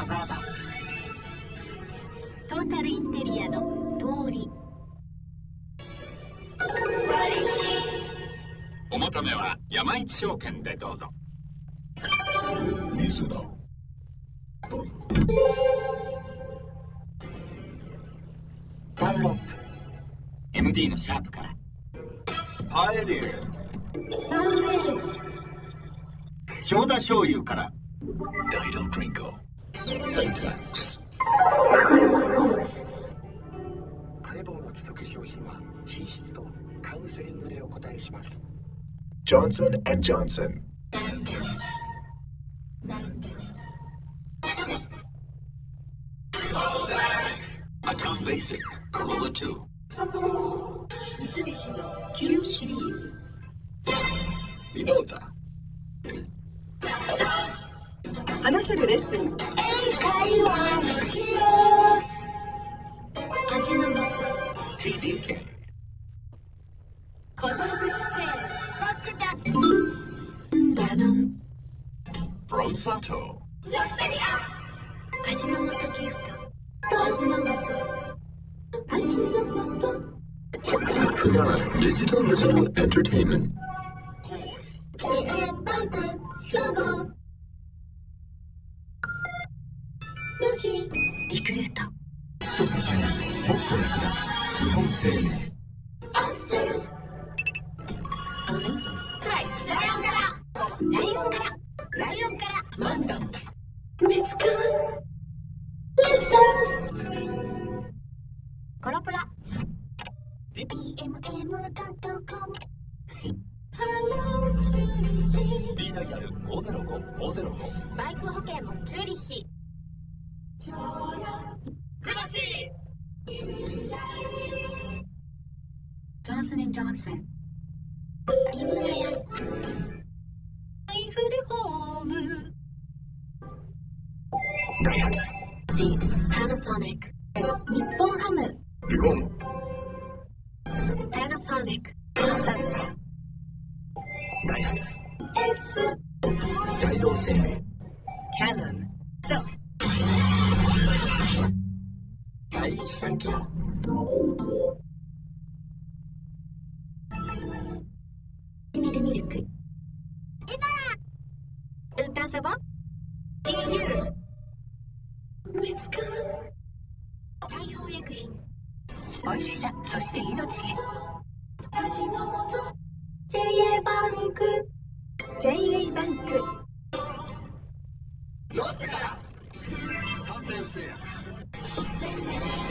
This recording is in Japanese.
Casada. Total お求めは山一証券でどうぞ。水。ダンロップ。MD のシャープから。パエリアー。ソーダ醤油から。ダイドクリンゴ。センタックスカレボーの規則商品は品質とカウンセリングでお答えします。Johnson and Johnson. Atom Basic Corolla 2三菱の Q シリーズ。ミノータ話せるレッスン。味の素 TDK コロブスチェーン僕だダノン From Sato ラッペリア味の素ギフト味の素味の素 Digital Visual Entertainment と支えるもっと役立つ日本生命。アステルオリンポスはいライオンから。ライオンから。ライオンから。マンダム見つかるレストランコロプラ BMM.com B ダイヤル505505バイク保険もチューリッヒジョンソン・ジョンソン。井村屋ライフルホーム。パナソニック日本ハム。リボンパナソニックダイハツ大同生命。キャノン第一三共ミルミルク歌そば GU 見つかる大法薬品美味しさそして命へ味の素 JA バンク JA バンクロッテからサンデー tem.